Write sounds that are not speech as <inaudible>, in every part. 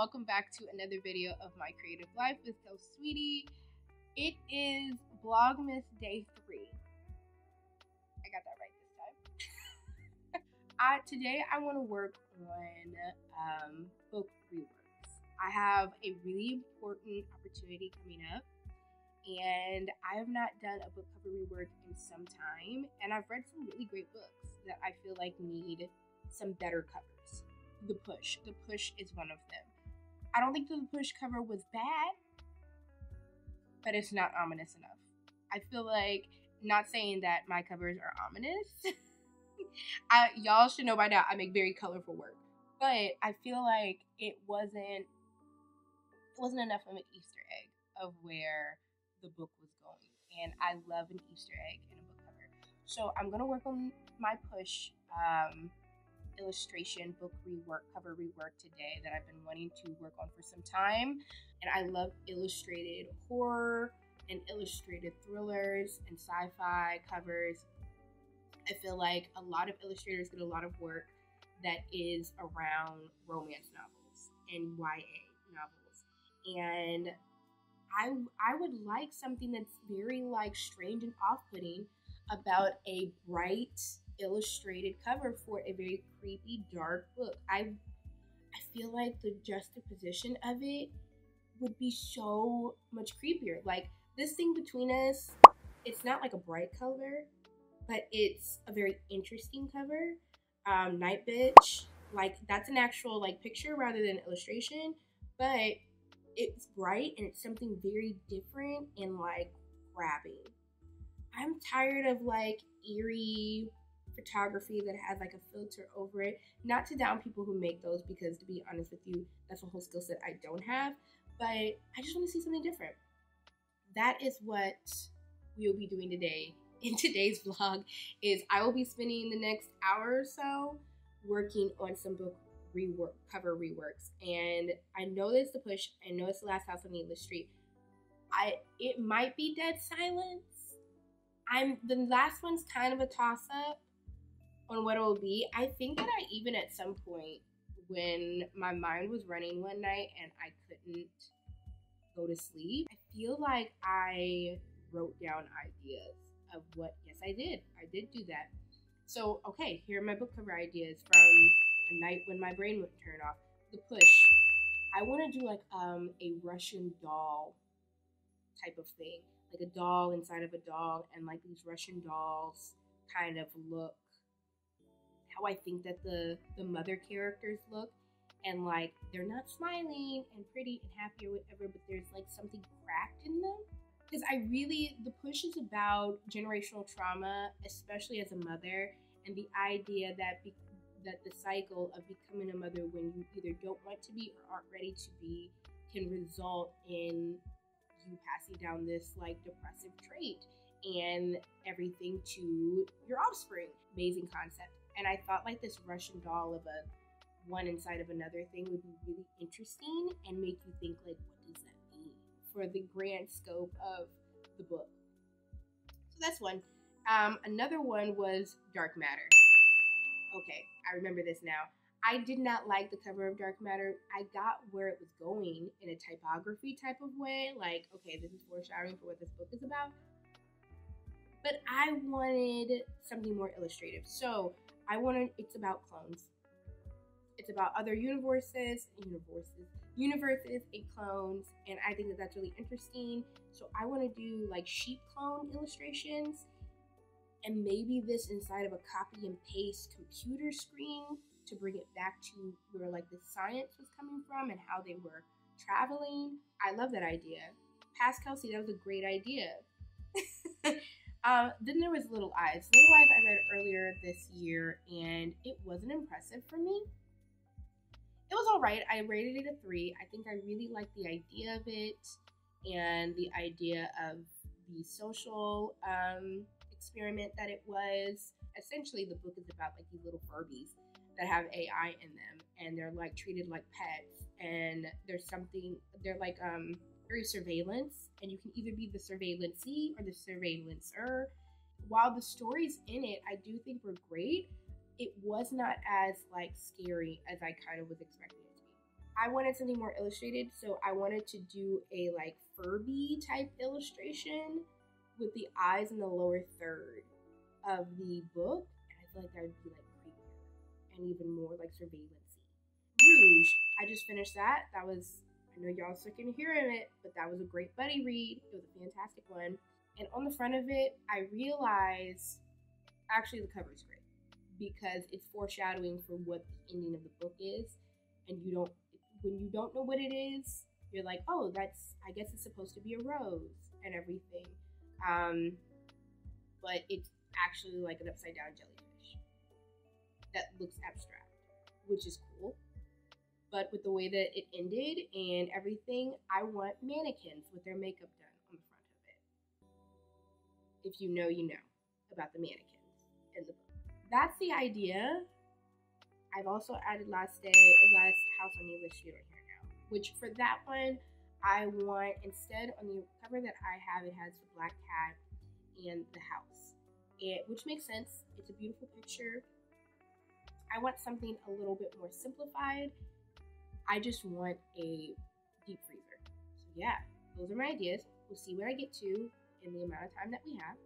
Welcome back to another video of my creative life with So Sweetie. It is Vlogmas Day 3. I got that right this time. <laughs> I, today I want to work on um, book reworks. I have a really important opportunity coming up, and I have not done a book cover rework in some time, and I've read some really great books that I feel like need some better covers. The Push. The Push is one of them. I don't think the Push cover was bad, but it's not ominous enough. I feel like, not saying that my covers are ominous. <laughs> I y'all should know by now I make very colorful work, but I feel like it wasn't it wasn't enough of an Easter egg of where the book was going, and I love an Easter egg in a book cover. So I'm gonna work on my push um, illustration book rework cover rework today that I've been wanting to work on for some time. And I love illustrated horror and illustrated thrillers and sci-fi covers. I feel like a lot of illustrators get a lot of work that is around romance novels and YA novels. And I I would like something that's very like strange and off-putting about a bright illustrated cover for a very creepy, dark book. I I feel like the juxtaposition of it would be so much creepier. Like this thing between us, it's not like a bright color, but it's a very interesting cover. Um, Night Bitch, like that's an actual like picture rather than illustration, but it's bright and it's something very different and like grabbing. I'm tired of like eerie photography that has like a filter over it. Not to down people who make those because to be honest with you, that's a whole skill set I don't have. But I just want to see something different. That is what we will be doing today <laughs> in today's vlog is I will be spending the next hour or so working on some book rework cover reworks. And I know this the push, I know it's the last house on the street. I it might be dead silence. I'm the last one's kind of a toss up on what it will be. I think that I even at some point when my mind was running one night and I couldn't go to sleep, I feel like I wrote down ideas of what, yes, I did. I did do that. So, okay, here are my book cover ideas from a night when my brain would turn off. The push. I want to do like um a Russian doll type of thing, like a doll inside of a doll, and like these Russian dolls kind of look how I think that the the mother characters look and like they're not smiling and pretty and happy or whatever, but there's like something cracked in them. Because I really the push is about generational trauma, especially as a mother, and the idea that be, that the cycle of becoming a mother when you either don't want to be or aren't ready to be can result in you passing down this like depressive trait and everything to your offspring. Amazing concept. And I thought like this Russian doll of a one inside of another thing would be really interesting and make you think like what does that mean for the grand scope of the book. So that's one. Um, another one was Dark Matter. Okay, I remember this now. I did not like the cover of Dark Matter. I got where it was going in a typography type of way, like, okay, this is foreshadowing for what this book is about. But I wanted something more illustrative. So I want to, it's about clones. It's about other universes, universes, universes and clones, and I think that that's really interesting. So I want to do like sheep clone illustrations, and maybe this inside of a copy and paste computer screen to bring it back to where like the science was coming from and how they were traveling. I love that idea. Past Kelsey, that was a great idea. <laughs> Um, then there was Little Eyes. Little Eyes I read earlier this year, and it wasn't impressive for me. It was all right. I rated it a three. I think I really liked the idea of it and the idea of the social um, experiment that it was. Essentially, the book is about like these little Furbies that have AI in them, and they're like treated like pets. And there's something they're like um very surveillance, and you can either be the surveillancee or the surveillancer. While the stories in it, I do think were great, it was not as like scary as I kind of was expecting it to be. I wanted something more illustrated, so I wanted to do a like Furby type illustration with the eyes in the lower third of the book, and I feel like that would be like creepier and even more like surveillance. Rouge. I just finished that. That was I know y'all sick of hearing it, but that was a great buddy read. It was a fantastic one. And on the front of it, I realized actually the cover is great because it's foreshadowing for what the ending of the book is, and you don't when you don't know what it is, you're like, oh, that's I guess it's supposed to be a rose and everything. Um, but it's actually like an upside down jellyfish that looks abstract, which is cool. But with the way that it ended and everything, I want mannequins with their makeup done on the front of it. If you know, you know about the mannequins in the book. That's the idea. I've also added last day, last house on list you don't hear now. Which for that one, I want instead on the cover that I have, it has the black cat and the house. It, which makes sense. It's a beautiful picture. I want something a little bit more simplified I just want a deep freezer. So yeah, those are my ideas. We'll see what I get to in the amount of time that we have.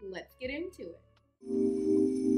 Let's get into it.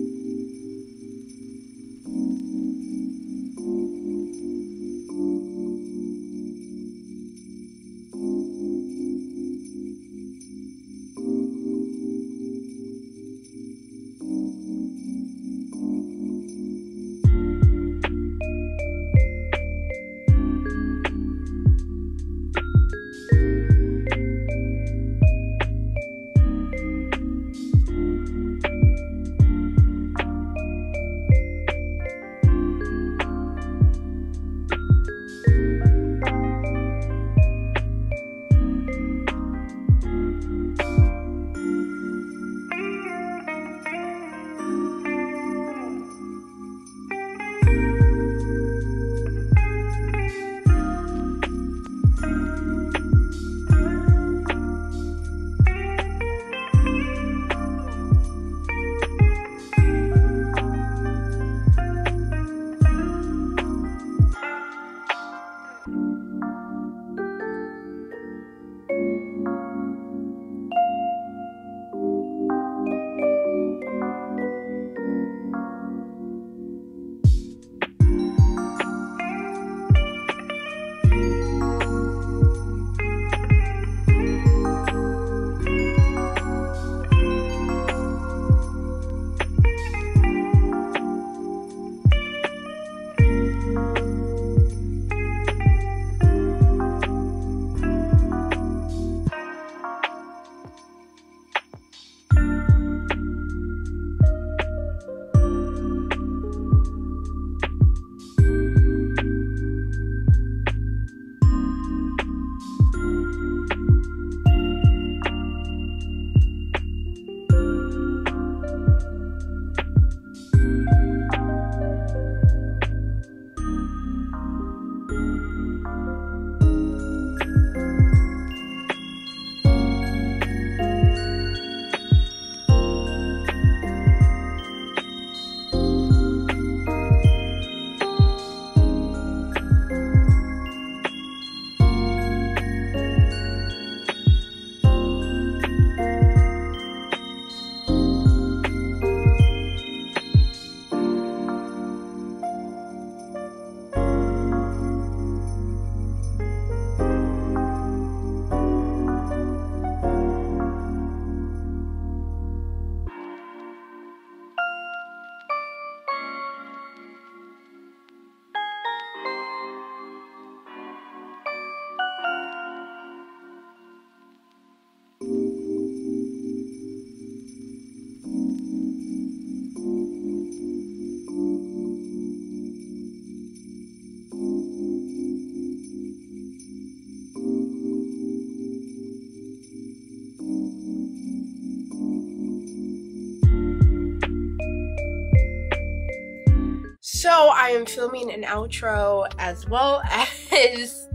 Filming an outro as well <laughs> as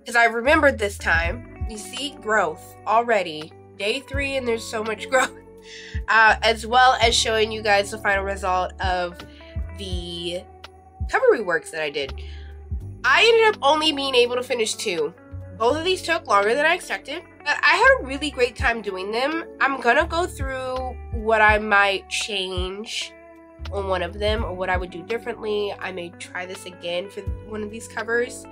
because I remembered this time. You see growth already. Day three, and there's so much <laughs> growth. Uh, as well as showing you guys the final result of the cover reworks that I did. I ended up only being able to finish two. Both of these took longer than I expected, but I had a really great time doing them. I'm gonna go through what I might change on one of them or what I would do differently. I may try this again for one of these covers.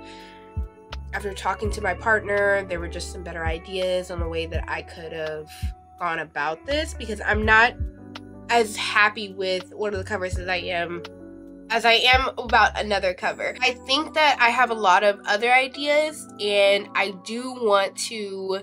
After talking to my partner, there were just some better ideas on the way that I could have gone about this because I'm not as happy with one of the covers as I am as I am about another cover. I think that I have a lot of other ideas and I do want to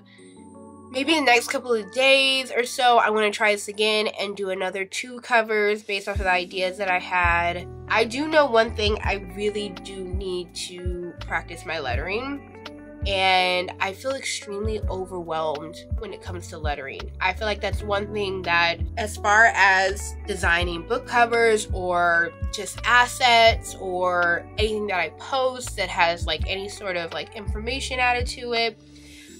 maybe in the next couple of days or so I want to try this again and do another two covers based off of the ideas that I had. I do know one thing I really do need to practice my lettering and I feel extremely overwhelmed when it comes to lettering. I feel like that's one thing that, as far as designing book covers or just assets or anything that I post that has like any sort of like information added to it,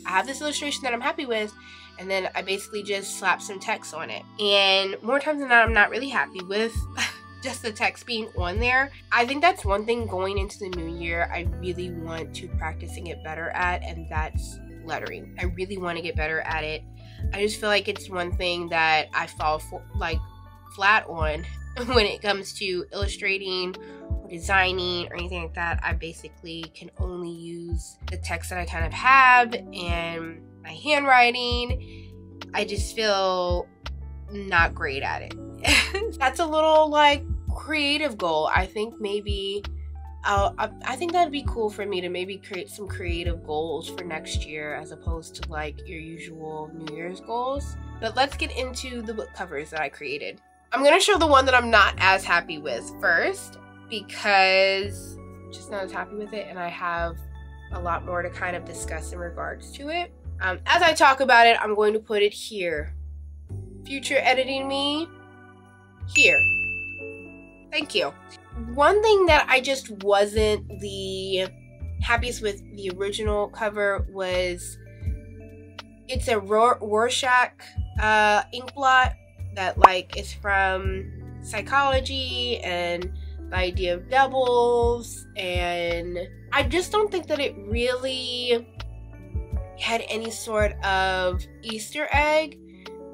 I have this illustration that I'm happy with. And then I basically just slap some text on it. And more times than not, I'm not really happy with <laughs> just the text being on there. I think that's one thing going into the new year I really want to practicing it better at, and that's lettering. I really want to get better at it. I just feel like it's one thing that I fall for, like flat on <laughs> when it comes to illustrating or designing or anything like that. I basically can only use the text that I kind of have and my handwriting. I just feel not great at it. <laughs> That's a little like creative goal. I think maybe I'll, I, I think that'd be cool for me to maybe create some creative goals for next year as opposed to like your usual New Year's goals. But let's get into the book covers that I created. I'm gonna show the one that I'm not as happy with first because I'm just not as happy with it and I have a lot more to kind of discuss in regards to it. Um, as I talk about it, I'm going to put it here. Future editing me, here. Thank you. One thing that I just wasn't the happiest with the original cover was it's a Rorschach uh, ink blot that like is from psychology and the idea of doubles and I just don't think that it really had any sort of Easter egg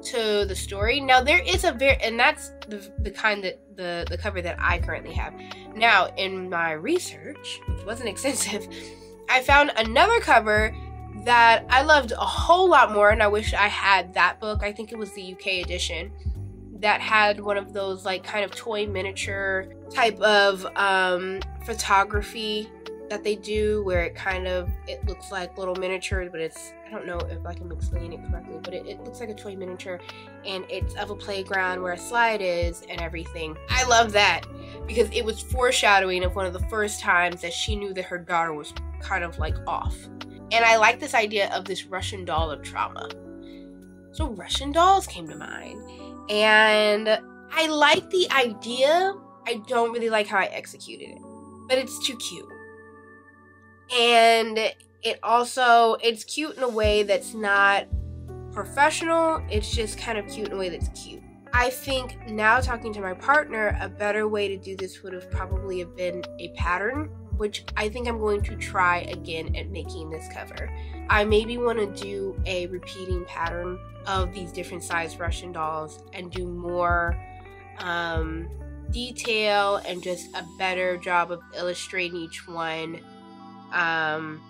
to the story. Now there is a very and that's the, the kind that the the cover that I currently have. Now in my research, which wasn't <laughs> extensive, I found another cover that I loved a whole lot more and I wish I had that book. I think it was the UK edition that had one of those like kind of toy miniature type of um photography that they do where it kind of it looks like little miniatures but it's i don't know if i can explain it correctly but it, it looks like a toy miniature and it's of a playground where a slide is and everything. I love that because it was foreshadowing of one of the first times that she knew that her daughter was kind of like off. And i like this idea of this russian doll of trauma. So russian dolls came to mind and i like the idea. I don't really like how i executed it but it's too cute. And it also it's cute in a way that's not professional. It's just kind of cute in a way that's cute. I think now talking to my partner a better way to do this would have probably have been a pattern which i think i'm going to try again at making this cover i maybe want to do a repeating pattern of these different size russian dolls and do more um, detail and just a better job of illustrating each one um,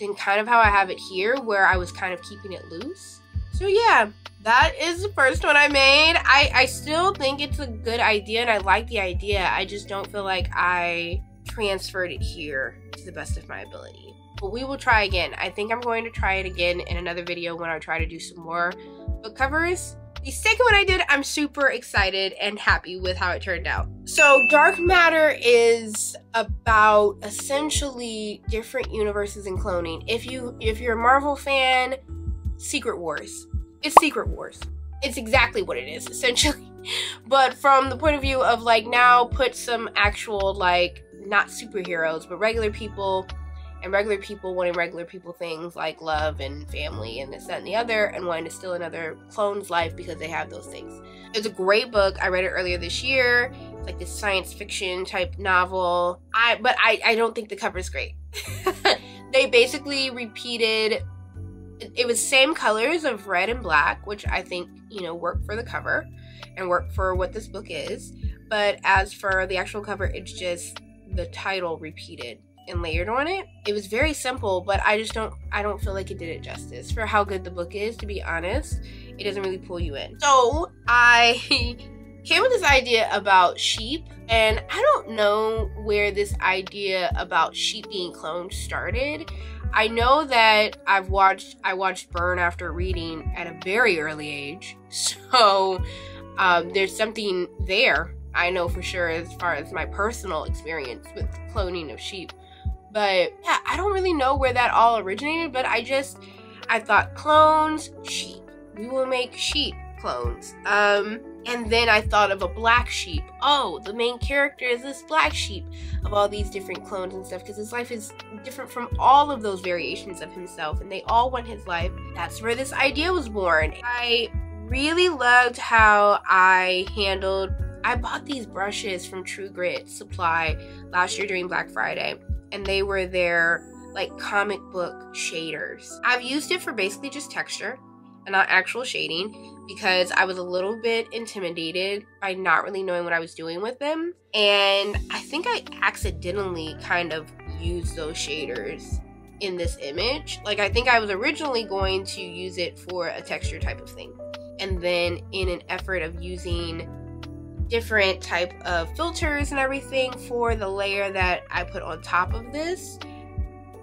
than kind of how I have it here, where I was kind of keeping it loose. So yeah, that is the first one I made. I, I still think it's a good idea and I like the idea. I just don't feel like I transferred it here to the best of my ability. But we will try again. I think I'm going to try it again in another video when I try to do some more book covers. The second one I did, I'm super excited and happy with how it turned out. So Dark Matter is about essentially different universes and cloning. If you if you're a Marvel fan, Secret Wars. It's Secret Wars. It's exactly what it is, <laughs> essentially. But from the point of view of like now put some actual like not superheroes, but regular people and regular people wanting regular people things like love and family and this, that, and the other, and wanting to steal another clone's life because they have those things. It's a great book. I read it earlier this year. It's like this science fiction type novel. I but I I don't think the cover is great. <laughs> they basically repeated it was same colors of red and black, which I think, you know, work for the cover and work for what this book is. But as for the actual cover, it's just the title repeated and layered on it. It was very simple, but I just don't I don't feel like it did it justice for how good the book is, to be honest. It doesn't really pull you in. So I <laughs> came with this idea about sheep, and I don't know where this idea about sheep being cloned started. I know that I've watched I watched Burn after reading at a very early age, <laughs> so um, there's something there. I know for sure as far as my personal experience with cloning of sheep. But yeah, I don't really know where that all originated, but I just I thought clones, sheep. We will make sheep clones. Um and then I thought of a black sheep. Oh, the main character is this black sheep of all these different clones and stuff because his life is different from all of those variations of himself and they all want his life. That's where this idea was born. I really loved how I handled I bought these brushes from True Grit Supply last year during Black Friday and they were their like comic book shaders. I've used it for basically just texture and not actual shading because I was a little bit intimidated by not really knowing what I was doing with them. And I think I accidentally kind of used those shaders in this image. Like, I think I was originally going to use it for a texture type of thing. And then, in an effort of using different type of filters and everything for the layer that I put on top of this,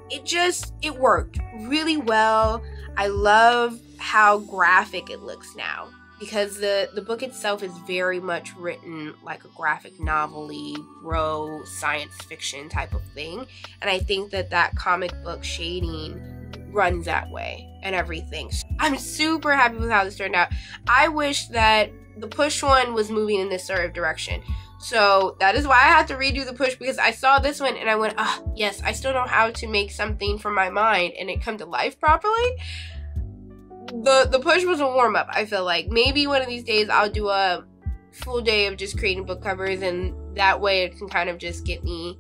it just it worked really well. I love how graphic it looks now because the the book itself is very much written like a graphic novelty bro science fiction type of thing and i think that that comic book shading runs that way and everything. So i'm super happy with how this turned out. I wish that the push one was moving in this sort of direction. So that is why I had to redo the push because I saw this one and I went, ah, yes, I still know how to make something from my mind and it come to life properly. The the push was a warm up. I feel like. Maybe one of these days I'll do a full day of just creating book covers, and that way it can kind of just get me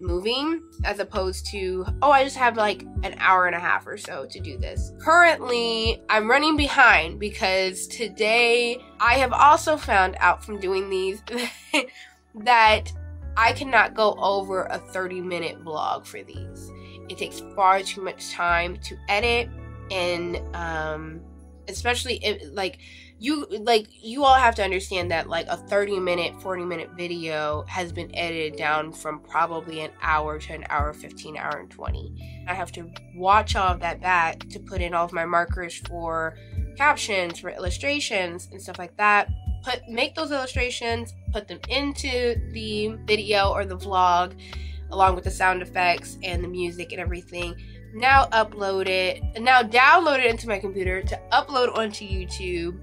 moving as opposed to oh I just have like an hour and a half or so to do this. Currently, I'm running behind because today I have also found out from doing these <laughs> that I cannot go over a 30 minute vlog for these. It takes far too much time to edit and um especially if like you like you all have to understand that like a 30 minute 40 minute video has been edited down from probably an hour to an hour 15 hour and 20 i have to watch all of that back to put in all of my markers for captions for illustrations and stuff like that. Put make those illustrations put them into the video or the vlog along with the sound effects and the music and everything. Now upload it, now download it into my computer to upload onto YouTube.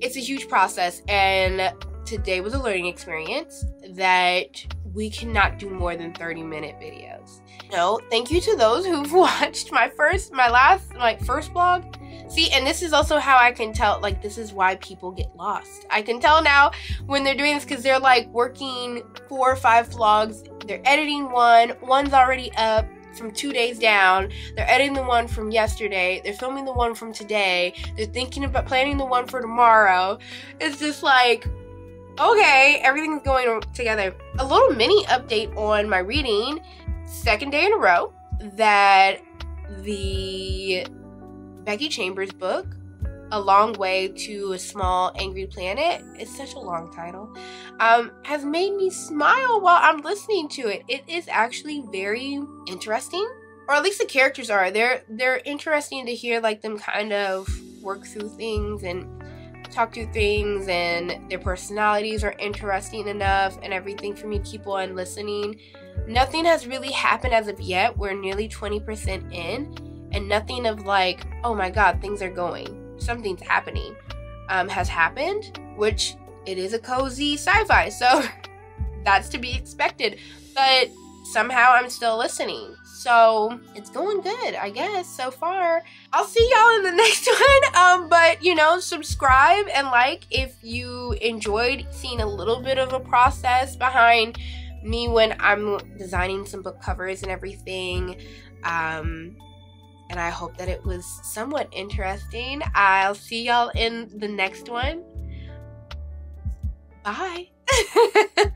It's a huge process, and today was a learning experience that we cannot do more than 30 minute videos. No, thank you to those who've <laughs> watched my first, my last, like first vlog. See, and this is also how I can tell, like, this is why people get lost. I can tell now when they're doing this because they're like working four or five vlogs, they're editing one, one's already up, from two days down. They're editing the one from yesterday. They're filming the one from today. They're thinking about planning the one for tomorrow. It's just like, okay, everything's going together. A little mini update on my reading. Second day in a row that the Becky Chambers book a long way to a small angry planet. It's such a long title. Um, has made me smile while i'm listening to it. It is actually very interesting. Or at least the characters are. They're they're interesting to hear like them kind of work through things and talk through things and their personalities are interesting enough and everything for me to keep on listening. Nothing has really happened as of yet. We're nearly 20% in and nothing of like oh my god things are going something's happening um, has happened, which it is a cozy sci fi, <laughs> so that's to be expected. But somehow I'm still listening. So it's going good, I guess, so far. I'll see y'all in the <laughs> next one. Um, but you know, subscribe and like if you enjoyed seeing a little bit of a process behind me when I'm designing some book covers and everything. Um, and I hope that it was somewhat interesting. I'll see y'all in the next one. Bye. <laughs>